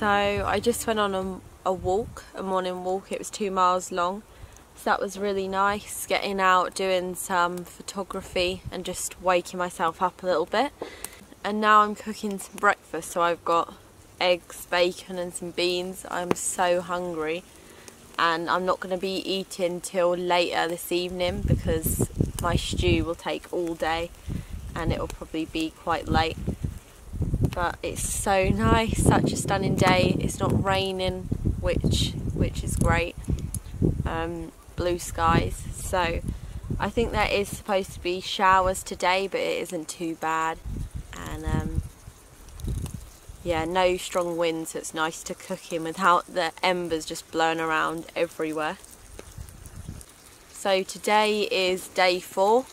So I just went on a, a walk, a morning walk. It was two miles long. So that was really nice, getting out, doing some photography and just waking myself up a little bit. And now I'm cooking some breakfast. So I've got eggs, bacon and some beans. I'm so hungry and I'm not going to be eating till later this evening because my stew will take all day and it will probably be quite late but it's so nice such a stunning day. It's not raining which which is great. Um, blue skies. So I think there is supposed to be showers today but it isn't too bad. And um, yeah no strong winds so it's nice to cook in without the embers just blowing around everywhere. So today is day four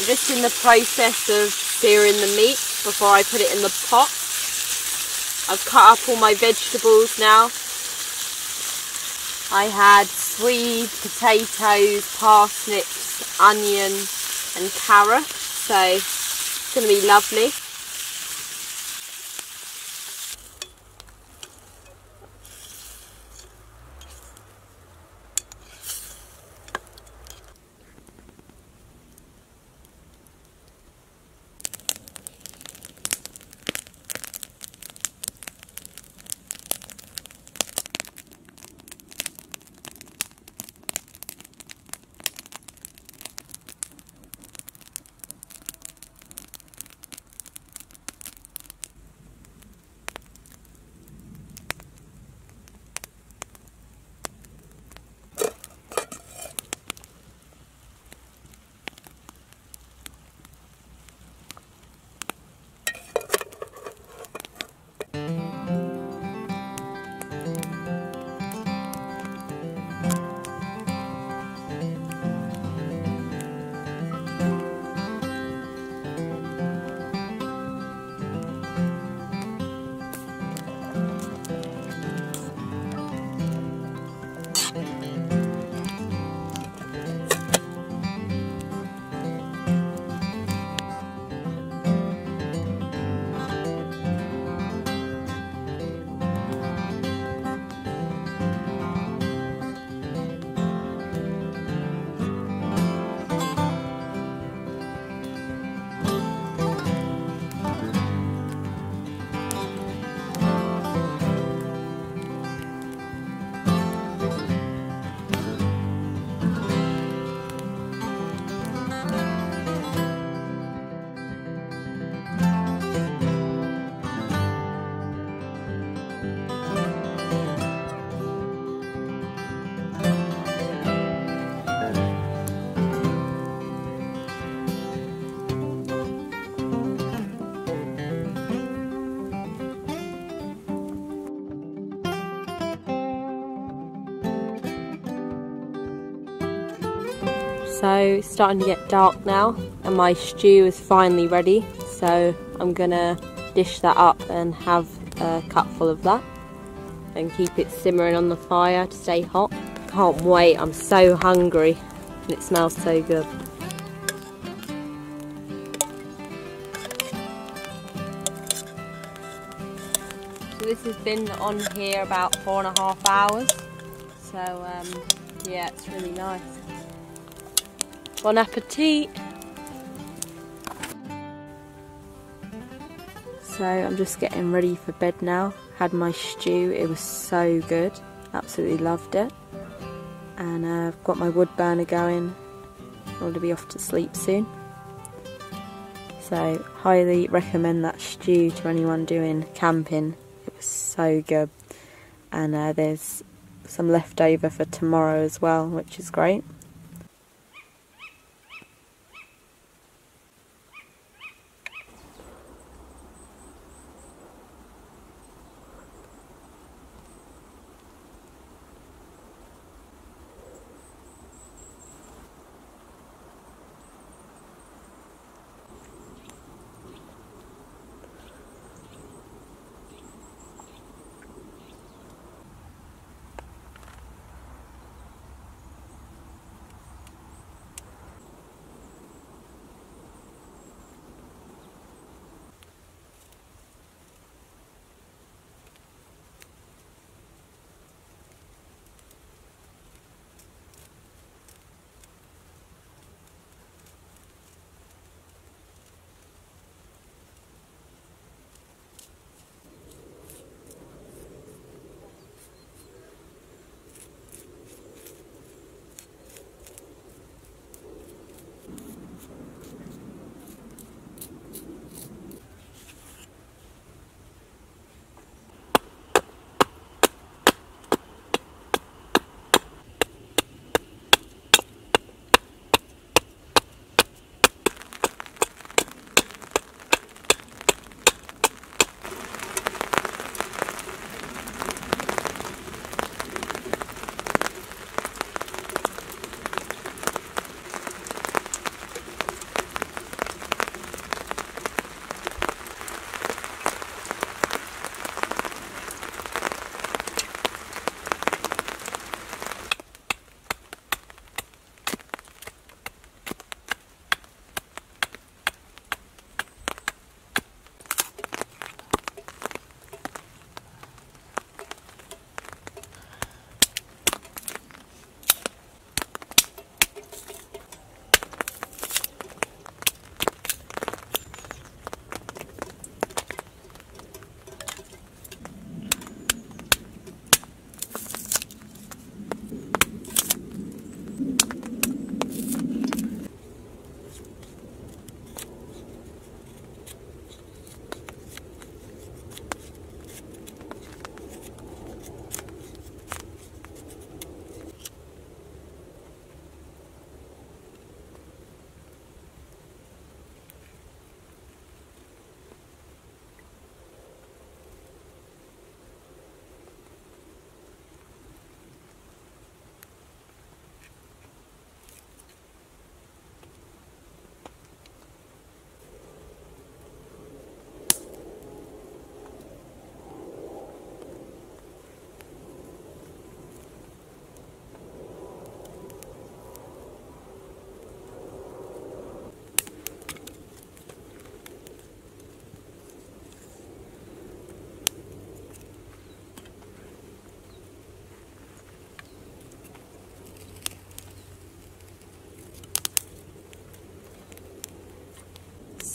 I'm just in the process of searing the meat before I put it in the pot. I've cut up all my vegetables now. I had swede, potatoes, parsnips, onion and carrot so it's going to be lovely. So it's starting to get dark now and my stew is finally ready. So I'm gonna dish that up and have a cupful of that and keep it simmering on the fire to stay hot. Can't wait, I'm so hungry and it smells so good. So this has been on here about four and a half hours. So um, yeah, it's really nice. Bon appetit! So I'm just getting ready for bed now. Had my stew, it was so good. Absolutely loved it. And uh, I've got my wood burner going. I want to be off to sleep soon. So highly recommend that stew to anyone doing camping. It was so good. And uh, there's some left over for tomorrow as well, which is great.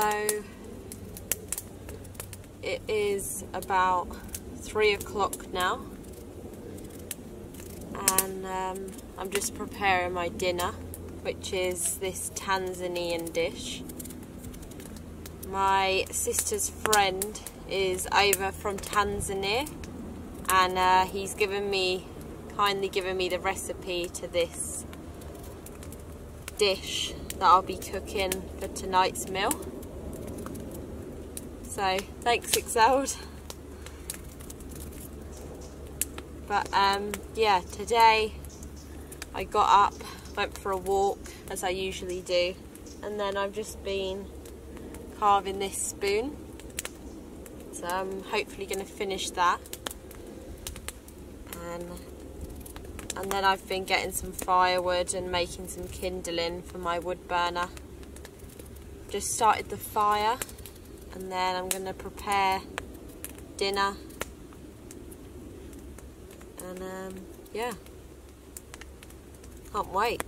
So it is about three o'clock now, and um, I'm just preparing my dinner, which is this Tanzanian dish. My sister's friend is over from Tanzania, and uh, he's given me kindly given me the recipe to this dish that I'll be cooking for tonight's meal. So thanks Excelled. But um, yeah, today I got up went for a walk as I usually do and then I've just been carving this spoon. So I'm hopefully going to finish that. And and then I've been getting some firewood and making some kindling for my wood burner. Just started the fire and then I'm going to prepare dinner. And um, yeah. Can't wait.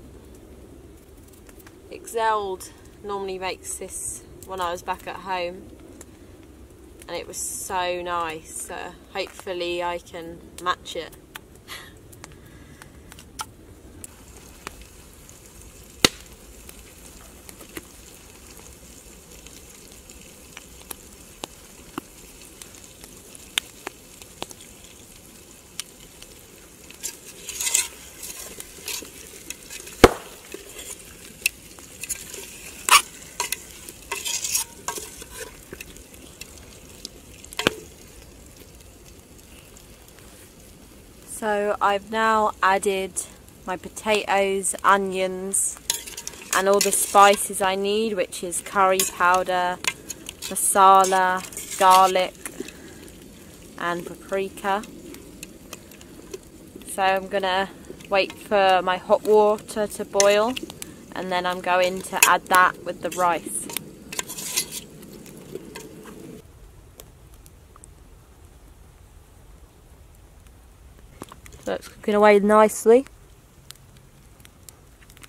Excelled. Normally makes this when I was back at home. And it was so nice. So hopefully I can match it So I've now added my potatoes, onions and all the spices I need which is curry powder, masala, garlic and paprika. So I'm going to wait for my hot water to boil and then I'm going to add that with the rice. It's cooking away nicely.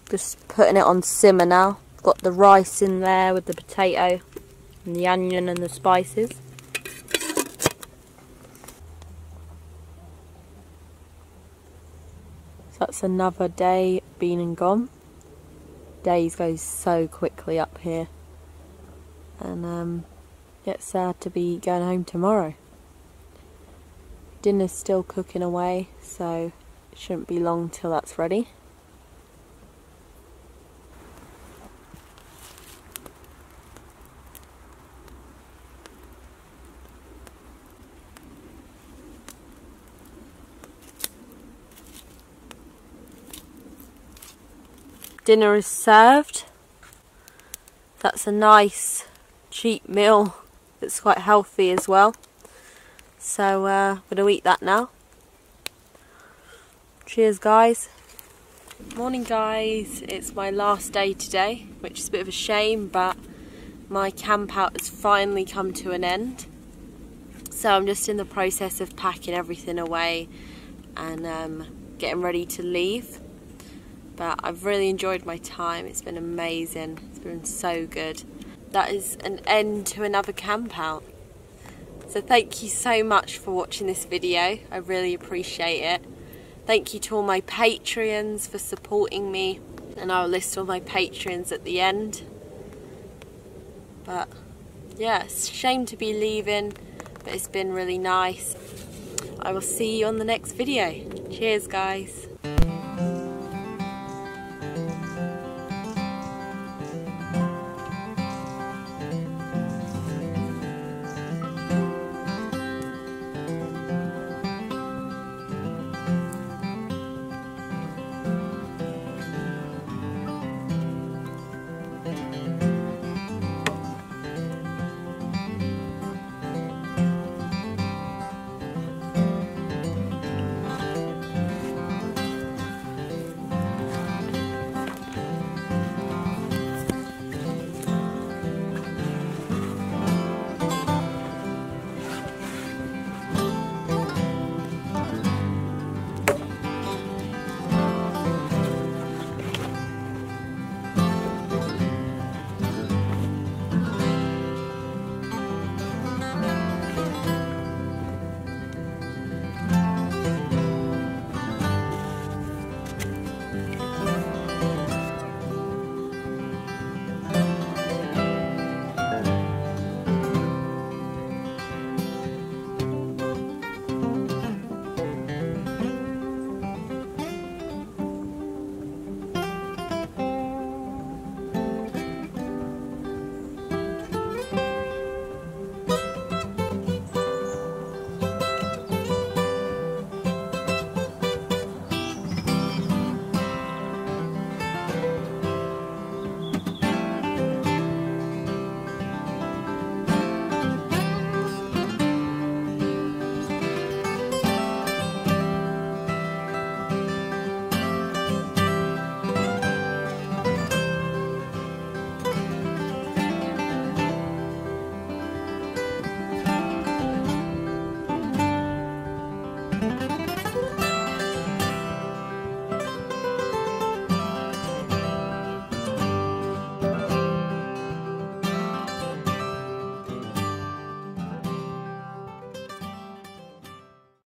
Just putting it on simmer now. Got the rice in there with the potato and the onion and the spices. So that's another day been and gone. Days go so quickly up here. And um, it's sad to be going home tomorrow. Dinner's still cooking away, so it shouldn't be long till that's ready. Dinner is served. That's a nice cheap meal that's quite healthy as well. So uh, I'm going to eat that now. Cheers guys. Morning guys, it's my last day today, which is a bit of a shame, but my camp out has finally come to an end. So I'm just in the process of packing everything away and um, getting ready to leave. But I've really enjoyed my time, it's been amazing, it's been so good. That is an end to another camp out. So thank you so much for watching this video. I really appreciate it. Thank you to all my Patreons for supporting me. And I'll list all my Patreons at the end. But yeah, it's a shame to be leaving, but it's been really nice. I will see you on the next video. Cheers guys.